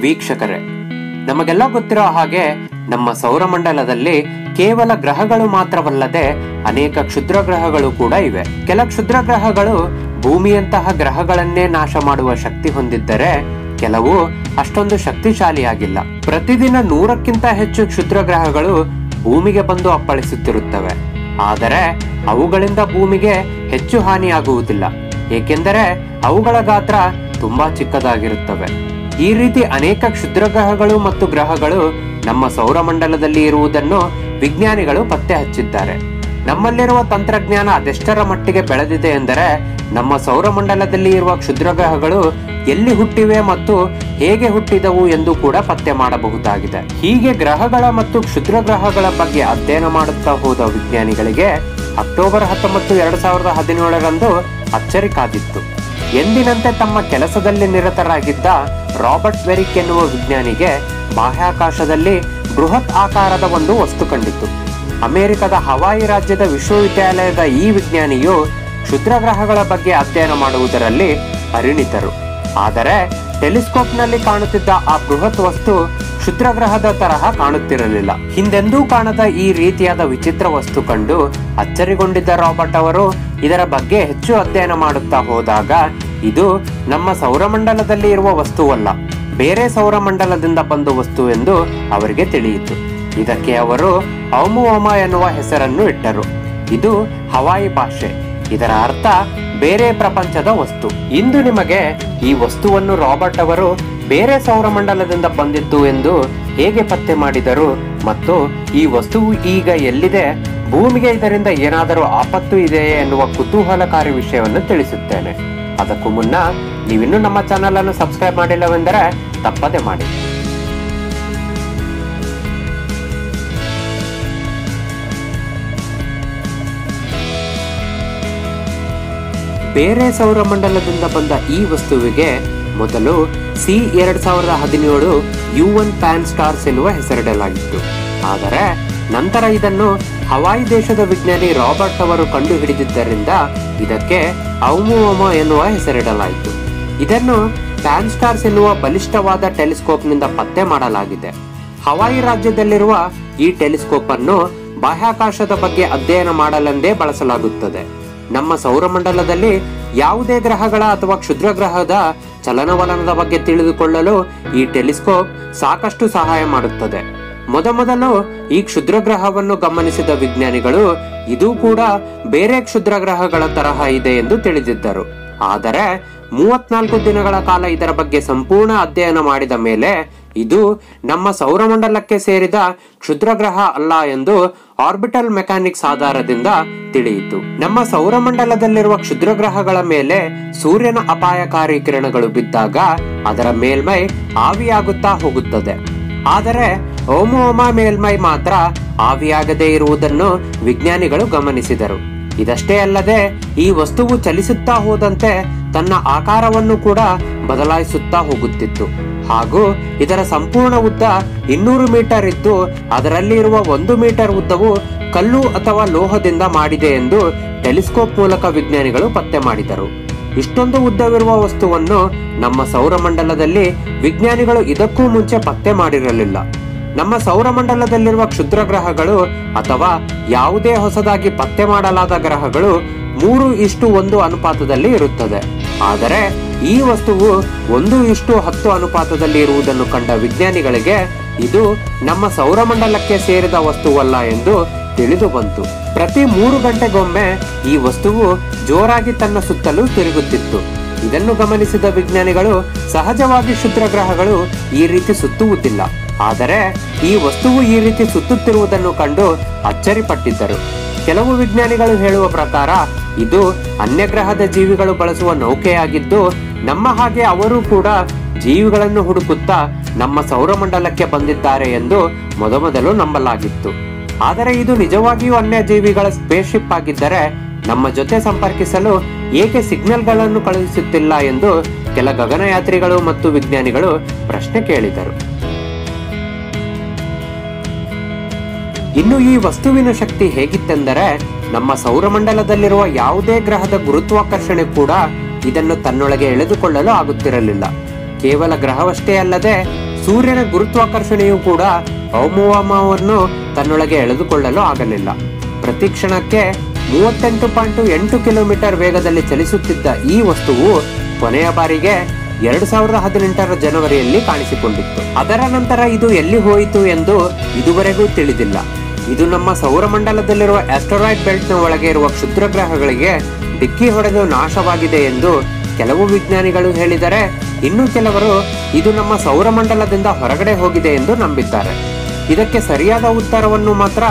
ವೀಕ್ಷಕರೇ, ನಮಗೆಲ್ಲ ಗೊತ್ತಿರೋ ಹಾಗೆ ನಮ್ಮ ಸೌರಮಂಡಲದಲ್ಲಿ ಕೇವಲ ಗ್ರಹಗಳು ಮಾತ್ರವಲ್ಲದೆ ಅನೇಕ ಕ್ಷುದ್ರ ಗ್ರಹಗಳು ಕೂಡ ಇವೆ. ಕೆಲ ಕ್ಷುದ್ರ ಗ್ರಹಗಳು ಭೂಮಿಯಂತಹ ಗ್ರಹಗಳನ್ನೇ ನಾಶ ಮಾಡುವ ಶಕ್ತಿ ಹೊಂದಿದ್ದರೆ ಕೆಲವು ಅಷ್ಟೊಂದು ಶಕ್ತಿಶಾಲಿಯಾಗಿಲ್ಲ. ಪ್ರತಿದಿನ ನೂರಕ್ಕಿಂತ ಹೆಚ್ಚು ಕ್ಷುದ್ರ ಗ್ರಹಗಳು ಭೂಮಿಗೆ ಬಂದು ಅಪ್ಪಳಿಸುತ್ತಿರುತ್ತವೆ. ಆದರೆ ಅವುಗಳಿಂದ ಭೂಮಿಗೆ ಹೆಚ್ಚು ಹಾನಿಯಾಗುವುದಿಲ್ಲ. ಏಕೆಂದರೆ ಅವುಗಳ ಗಾತ್ರ ತುಂಬಾ ಚಿಕ್ಕದಾಗಿರುತ್ತವೆ. ಈ ರೀತಿ ಅನೇಕ ಕ್ಷುದ್ರ ಗ್ರಹಗಳು ಮತ್ತು ಗ್ರಹಗಳು ನಮ್ಮ ಸೌರಮಂಡಲದಲ್ಲಿ ಇರುವುದನ್ನು ವಿಜ್ಞಾನಿಗಳು ಪತ್ತೆ ಹಚ್ಚಿದ್ದಾರೆ. ನಮ್ಮಲ್ಲಿರುವ ತಂತ್ರಜ್ಞಾನ ಅದೆಷ್ಟರ ಮಟ್ಟಿಗೆ ಬೆಳೆದಿದೆ ಎಂದರೆ, ನಮ್ಮ ಸೌರಮಂಡಲದಲ್ಲಿ ಇರುವ ಕ್ಷುದ್ರ ಗ್ರಹಗಳು ಎಲ್ಲಿ ಹುಟ್ಟಿವೆ ಮತ್ತು ಹೇಗೆ ಹುಟ್ಟಿದವು ಎಂದು ಕೂಡ ಪತ್ತೆ ಮಾಡಬಹುದಾಗಿದೆ. ಹೀಗೆ ಗ್ರಹಗಳ ಮತ್ತು ಕ್ಷುದ್ರ ಗ್ರಹಗಳ ಬಗ್ಗೆ ಅಧ್ಯಯನ ಮಾಡುತ್ತಾ ಹೋದ ವಿಜ್ಞಾನಿಗಳಿಗೆ ಅಕ್ಟೋಬರ್ ಹತ್ತೊಂಬತ್ತು ಎರಡು ಸಾವಿರದ ಹದಿನೇಳರಂದು ಅಚ್ಚರಿ ಕಾದಿತ್ತು. ಎಂದಿನಂತೆ ತಮ್ಮ ಕೆಲಸದಲ್ಲಿ ನಿರತರಾಗಿದ್ದ ರಾಬರ್ಟ್ ವೆರಿಕ್ ಎನ್ನುವ ವಿಜ್ಞಾನಿಗೆ ಬಾಹ್ಯಾಕಾಶದಲ್ಲಿ ಬೃಹತ್ ಆಕಾರದ ಒಂದು ವಸ್ತು ಕಂಡಿತ್ತು. ಅಮೆರಿಕದ ಹವಾಯಿ ರಾಜ್ಯದ ವಿಶ್ವವಿದ್ಯಾಲಯದ ಈ ವಿಜ್ಞಾನಿಯು ಕ್ಷುದ್ರ ಗ್ರಹಗಳ ಬಗ್ಗೆ ಅಧ್ಯಯನ ಮಾಡುವುದರಲ್ಲಿ ಪರಿಣಿತರು. ಆದರೆ ಟೆಲಿಸ್ಕೋಪ್ನಲ್ಲಿ ಕಾಣುತ್ತಿದ್ದ ಆ ಬೃಹತ್ ವಸ್ತು ಕ್ಷುದ್ರ ಗ್ರಹದ ತರಹ ಕಾಣುತ್ತಿರಲಿಲ್ಲ. ಹಿಂದೆಂದೂ ಕಾಣದ ಈ ರೀತಿಯಾದ ವಿಚಿತ್ರ ವಸ್ತು ಕಂಡು ಅಚ್ಚರಿಗೊಂಡಿದ್ದ ರಾಬರ್ಟ್ ಅವರು ಇದರ ಬಗ್ಗೆ ಹೆಚ್ಚು ಅಧ್ಯಯನ ಮಾಡುತ್ತಾ ಹೋದಾಗ ಇದು ನಮ್ಮ ಸೌರಮಂಡಲದಲ್ಲಿ ಇರುವ ವಸ್ತುವಲ್ಲ. ಬೇರೆ ಸೌರಮಂಡಲದಿಂದ ಬಂದ ವಸ್ತು ಎಂದು ಅವರಿಗೆ ತಿಳಿಯಿತು. ಇದಕ್ಕೆ ಅವರು ಔಮುವಮ ಎನ್ನುವ ಹೆಸರನ್ನು ಇಟ್ಟರು. ಇದು ಹವಾಯಿ ಭಾಷೆ. ಇದರ ಅರ್ಥ ಬೇರೆ ಪ್ರಪಂಚದ ವಸ್ತು. ಇಂದು ನಿಮಗೆ ಈ ವಸ್ತುವನ್ನು ರಾಬರ್ಟ್ ಅವರು ಬೇರೆ ಸೌರಮಂಡಲದಿಂದ ಬಂದಿತ್ತು ಎಂದು ಹೇಗೆ ಪತ್ತೆ ಮಾಡಿದರು ಮತ್ತು ಈ ವಸ್ತುವು ಈಗ ಎಲ್ಲಿದೆ, ಭೂಮಿಗೆ ಇದರಿಂದ ಏನಾದರೂ ಆಪತ್ತು ಇದೆಯೇ ಎನ್ನುವ ಕುತೂಹಲಕಾರಿ ವಿಷಯವನ್ನು ತಿಳಿಸುತ್ತೇನೆ. ಅದಕ್ಕೂ ಮುನ್ನ ನೀವಿನ್ನೂ ನಮ್ಮ ಚಾನೆಲ್ ಅನ್ನು ಸಬ್ಸ್ಕ್ರೈಬ್ ಮಾಡಿಲ್ಲವೆಂದರೆ ತಪ್ಪದೆ ಮಾಡಿ. ಬೇರೆ ಸೌರಮಂಡಲದಿಂದ ಬಂದ ಈ ವಸ್ತುವಿಗೆ ಮೊದಲು ಸಿ ಎರಡ್ ಸಾವಿರದ ಹದಿನೇಳು ಯು ಒನ್ ಪ್ಯಾನ್ ಸ್ಟಾರ್ಸ್ ಎನ್ನುವ ಹೆಸರಿಡಲಾಗಿತ್ತು. ಆದರೆ ನಂತರ ಇದನ್ನು ಹವಾಯಿ ದೇಶದ ವಿಜ್ಞಾನಿ ರಾಬರ್ಟ್ ಅವರು ಕಂಡುಹಿಡಿದಿದ್ದರಿಂದ ಇದಕ್ಕೆ ಔಮೋಮೋ ಎನ್ನುವ ಹೆಸರಿಡಲಾಯಿತು. ಇದನ್ನು ಪ್ಯಾನ್ ಸ್ಟಾರ್ಸ್ ಎನ್ನುವ ಬಲಿಷ್ಠವಾದ ಟೆಲಿಸ್ಕೋಪ್ನಿಂದ ಪತ್ತೆ ಮಾಡಲಾಗಿದೆ. ಹವಾಯಿ ರಾಜ್ಯದಲ್ಲಿರುವ ಈ ಟೆಲಿಸ್ಕೋಪ್ ಅನ್ನು ಬಾಹ್ಯಾಕಾಶದ ಬಗ್ಗೆ ಅಧ್ಯಯನ ಮಾಡಲೆಂದೇ ಬಳಸಲಾಗುತ್ತದೆ. ನಮ್ಮ ಸೌರಮಂಡಲದಲ್ಲಿ ಯಾವುದೇ ಗ್ರಹಗಳ ಅಥವಾ ಕ್ಷುದ್ರ ಗ್ರಹದ ಚಲನವಲನದ ಬಗ್ಗೆ ತಿಳಿದುಕೊಳ್ಳಲು ಈ ಟೆಲಿಸ್ಕೋಪ್ ಸಾಕಷ್ಟು ಸಹಾಯ ಮಾಡುತ್ತದೆ. ಮೊದಮೊದಲು ಈ ಕ್ಷುದ್ರಗ್ರಹವನ್ನು ಗಮನಿಸಿದ ವಿಜ್ಞಾನಿಗಳು, ಇದು ಕೂಡ ಬೇರೆ ಕ್ಷುದ್ರಗ್ರಹಗಳ ತರಹ ಇದೆ ಎಂದು ತಿಳಿದಿದ್ದರು. ಆದರೆ ಮೂವತ್ನಾಲ್ಕು ದಿನಗಳ ಕಾಲ ಇದರ ಬಗ್ಗೆ ಸಂಪೂರ್ಣ ಅಧ್ಯಯನ ಮಾಡಿದ ಮೇಲೆ ಇದು ನಮ್ಮ ಸೌರಮಂಡಲಕ್ಕೆ ಸೇರಿದ ಕ್ಷುದ್ರಗ್ರಹ ಅಲ್ಲ ಎಂದು ಆರ್ಬಿಟಲ್ ಮೆಕ್ಯಾನಿಕ್ಸ್ ಆಧಾರದಿಂದ ತಿಳಿಯಿತು. ನಮ್ಮ ಸೌರಮಂಡಲದಲ್ಲಿರುವ ಕ್ಷುದ್ರಗ್ರಹಗಳ ಮೇಲೆ ಸೂರ್ಯನ ಅಪಾಯಕಾರಿ ಕಿರಣಗಳು ಬಿದ್ದಾಗ ಅದರ ಮೇಲ್ಮೈ ಆವಿಯಾಗುತ್ತಾ ಹೋಗುತ್ತದೆ. ಆದರೆ ಓಮೋಮ ಮೇಲ್ಮೈ ಮಾತ್ರ ಆವಿಯಾಗದೇ ಇರುವುದನ್ನು ವಿಜ್ಞಾನಿಗಳು ಗಮನಿಸಿದರು. ಇದಷ್ಟೇ ಅಲ್ಲದೆ ಈ ವಸ್ತುವು ಚಲಿಸುತ್ತಾ ಹೋದಂತೆ ತನ್ನ ಆಕಾರವನ್ನು ಕೂಡ ಬದಲಾಯಿಸುತ್ತಾ ಹೋಗುತ್ತಿತ್ತು. ಹಾಗೂ ಇದರ ಸಂಪೂರ್ಣ ಉದ್ದ ಇನ್ನೂರು ಮೀಟರ್ ಇದ್ದು ಅದರಲ್ಲಿರುವ ಒಂದು ಮೀಟರ್ ಉದ್ದವು ಕಲ್ಲು ಅಥವಾ ಲೋಹದಿಂದ ಮಾಡಿದೆ ಎಂದು ಟೆಲಿಸ್ಕೋಪ್ ಮೂಲಕ ವಿಜ್ಞಾನಿಗಳು ಪತ್ತೆ ಮಾಡಿದರು. ಇಷ್ಟೊಂದು ಉದ್ದವಿರುವ ವಸ್ತುವನ್ನು ನಮ್ಮ ಸೌರಮಂಡಲದಲ್ಲಿ ವಿಜ್ಞಾನಿಗಳು ಇದಕ್ಕೂ ಮುಂಚೆ ಪತ್ತೆ ಮಾಡಿರಲಿಲ್ಲ. ನಮ್ಮ ಸೌರಮಂಡಲದಲ್ಲಿರುವ ಕ್ಷುದ್ರ ಗ್ರಹಗಳು ಅಥವಾ ಯಾವುದೇ ಹೊಸದಾಗಿ ಪತ್ತೆ ಮಾಡಲಾದ ಗ್ರಹಗಳು ಮೂರು ಇಷ್ಟು ಒಂದು ಅನುಪಾತದಲ್ಲಿ ಇರುತ್ತದೆ. ಆದರೆ ಈ ವಸ್ತುವು ಒಂದು ಇಷ್ಟು ಹತ್ತು ಅನುಪಾತದಲ್ಲಿ ಇರುವುದನ್ನು ಕಂಡ ವಿಜ್ಞಾನಿಗಳಿಗೆ ಇದು ನಮ್ಮ ಸೌರಮಂಡಲಕ್ಕೆ ಸೇರಿದ ವಸ್ತುವಲ್ಲ ಎಂದು ತಿಳಿದು ಬಂತು. ಪ್ರತಿ ಮೂರು ಗಂಟೆಗೊಮ್ಮೆ ಈ ವಸ್ತುವು ಜೋರಾಗಿ ತನ್ನ ಸುತ್ತಲೂ ತಿರುಗುತ್ತಿತ್ತು. ಇದನ್ನು ಗಮನಿಸಿದ ವಿಜ್ಞಾನಿಗಳು ಸಹಜವಾಗಿ ಕ್ಷುದ್ರ ಗ್ರಹಗಳು ಈ ರೀತಿ ಸುತ್ತುವುದಿಲ್ಲ. ಆದರೆ ಈ ವಸ್ತುವು ಈ ರೀತಿ ಸುತ್ತುತ್ತಿರುವುದನ್ನು ಕಂಡು ಅಚ್ಚರಿಪಟ್ಟಿದ್ದರು. ಕೆಲವು ವಿಜ್ಞಾನಿಗಳು ಹೇಳುವ ಪ್ರಕಾರ, ಇದು ಅನ್ಯಗ್ರಹದ ಜೀವಿಗಳು ಬಳಸುವ ನೌಕೆಯಾಗಿದ್ದು, ನಮ್ಮ ಹಾಗೆ ಅವರು ಕೂಡ ಜೀವಿಗಳನ್ನು ಹುಡುಕುತ್ತಾ ನಮ್ಮ ಸೌರಮಂಡಲಕ್ಕೆ ಬಂದಿದ್ದಾರೆ ಎಂದು ಮೊದಮೊದಲು ನಂಬಲಾಗಿತ್ತು. ಆದರೆ ಇದು ನಿಜವಾಗಿಯೂ ಅನ್ಯ ಜೀವಿಗಳ ಸ್ಪೇಸ್ಶಿಪ್ ಆಗಿದ್ದರೆ ನಮ್ಮ ಜೊತೆ ಸಂಪರ್ಕಿಸಲು ಏಕೆ ಸಿಗ್ನಲ್ಗಳನ್ನು ಕಳುಹಿಸುತ್ತಿಲ್ಲ ಎಂದು ಕೆಲ ಗಗನಯಾತ್ರಿಗಳು ಮತ್ತು ವಿಜ್ಞಾನಿಗಳು ಪ್ರಶ್ನೆ ಕೇಳಿದರು. ಇನ್ನು ಈ ವಸ್ತುವಿನ ಶಕ್ತಿ ಹೇಗಿತ್ತೆಂದರೆ ನಮ್ಮ ಸೌರಮಂಡಲದಲ್ಲಿರುವ ಯಾವುದೇ ಗ್ರಹದ ಗುರುತ್ವಾಕರ್ಷಣೆ ಕೂಡ ಇದನ್ನು ತನ್ನೊಳಗೆ ಎಳೆದುಕೊಳ್ಳಲು ಆಗುತ್ತಿರಲಿಲ್ಲ. ಕೇವಲ ಗ್ರಹವಷ್ಟೇ ಅಲ್ಲದೆ ಸೂರ್ಯನ ಗುರುತ್ವಾಕರ್ಷಣೆಯು ಕೂಡ ಔಮುವಾಮವನ್ನು ತನ್ನೊಳಗೆ ಎಳೆದುಕೊಳ್ಳಲು ಆಗಲಿಲ್ಲ. ಪ್ರತಿ ಕ್ಷಣಕ್ಕೆ ಮೂವತ್ತೆಂಟು ಪಾಯಿಂಟ್ ಎಂಟು ಕಿಲೋಮೀಟರ್ ವೇಗದಲ್ಲಿ ಚಲಿಸುತ್ತಿದ್ದ ಈ ವಸ್ತುವು ಕೊನೆಯ ಬಾರಿಗೆ ಎರಡು ಸಾವಿರದ ಹದಿನೆಂಟರ ಜನವರಿಯಲ್ಲಿ ಕಾಣಿಸಿಕೊಂಡಿತ್ತು. ಅದರ ನಂತರ ಇದು ಎಲ್ಲಿ ಹೋಯಿತು ಎಂದು ಇದುವರೆಗೂ ತಿಳಿದಿಲ್ಲ. ಇದು ನಮ್ಮ ಸೌರಮಂಡಲದಲ್ಲಿರುವ ಆಸ್ಟರಾಯ್ಡ್ ಬೆಲ್ಟ್ನ ಒಳಗೆ ಇರುವ ಕ್ಷುದ್ರ ಗ್ರಹಗಳಿಗೆ ಡಿಕ್ಕಿ ಹೊಡೆದು ನಾಶವಾಗಿದೆ ಎಂದು ಕೆಲವು ವಿಜ್ಞಾನಿಗಳು ಹೇಳಿದರೆ, ಇನ್ನು ಕೆಲವರು ಇದು ನಮ್ಮ ಸೌರಮಂಡಲದಿಂದ ಹೊರಗಡೆ ಹೋಗಿದೆ ಎಂದು ನಂಬಿದ್ದಾರೆ. ಇದಕ್ಕೆ ಸರಿಯಾದ ಉತ್ತರವನ್ನು ಮಾತ್ರ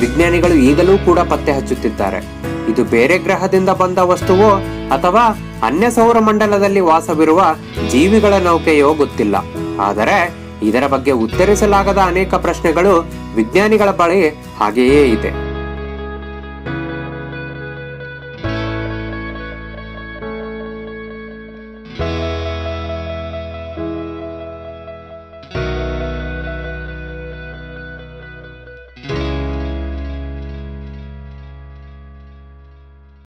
ವಿಜ್ಞಾನಿಗಳು ಈಗಲೂ ಕೂಡ ಪತ್ತೆ ಹಚ್ಚುತ್ತಿದ್ದಾರೆ. ಇದು ಬೇರೆ ಗ್ರಹದಿಂದ ಬಂದ ವಸ್ತುವೋ ಅಥವಾ ಅನ್ಯ ಸೌರಮಂಡಲದಲ್ಲಿ ವಾಸವಿರುವ ಜೀವಿಗಳ ನೌಕೆಯೋ ಗೊತ್ತಿಲ್ಲ. ಆದರೆ ಇದರ ಬಗ್ಗೆ ಉತ್ತರಿಸಲಾಗದ ಅನೇಕ ಪ್ರಶ್ನೆಗಳು ವಿಜ್ಞಾನಿಗಳ ಬಳಿ ಹಾಗೆಯೇ ಇದೆ.